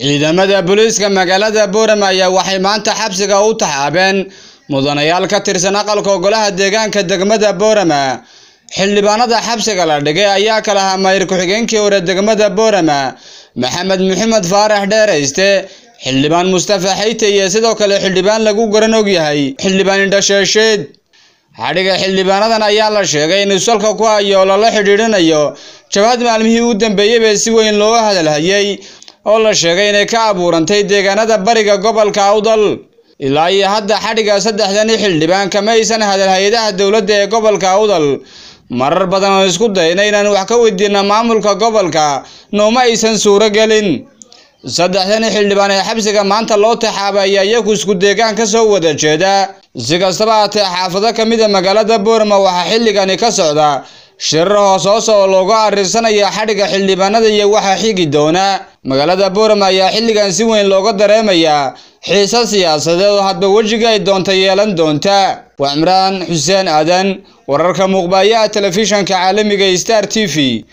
ciidamada booliiska magaalada boorama ayaa waxay maanta xabsiga u taxaabeen mudanayaal ka tirsan aqalka golaha deegaanka degmada boorama xildhibaanada xabsiga la dhigay ayaa kala mayr ku-xigeenkii hore degmada boorama maxamed maxamed faarax dheerayste. Xildhibaan mustafa xayte iyo sidoo kale xildhibaan lagu garan og yahay. Xildhibaan indhasheesheed xadhiga xildhibaanadan ayaa la sheegay inuu salka ku hayo lala xidhiidhinayo jawaad maalmihii u dambeeyeyba si weyn loo hadalhayay oo la sheegay inay ka abuurantay deegaanada bariga gobolka awdal. Ilaa iyo hadda xadhiga saddexdani xildhibaan kama aysan hadal hay'adaha dowladda ee gobolka awdal. Marar badan oo isku dayna inaan wax ka weydiina maamulka gobolka nooma aysan suuro gelin saddexdani xildhibaan ee xabsiga maanta loo taxaabay ayaa iyagu isku deegaan ka soo wada jeeda. Si kastaba haatee xaafado ka mid a magaalada boorama waxaa xilligani ka socda shirar hoos hoos oo looga arrinsanaya xadhiga xildhibaanada iyo waxaa xigi doona. Magaalada boorama ayaa xilligan si weyn looga dareemayaa xiise siyaasadeed oo hadba wejiga ay doonta yeelan doonta. Waa cimraan xuseen aadan wararka muuqbaayaha telefishanka caalamiga star t v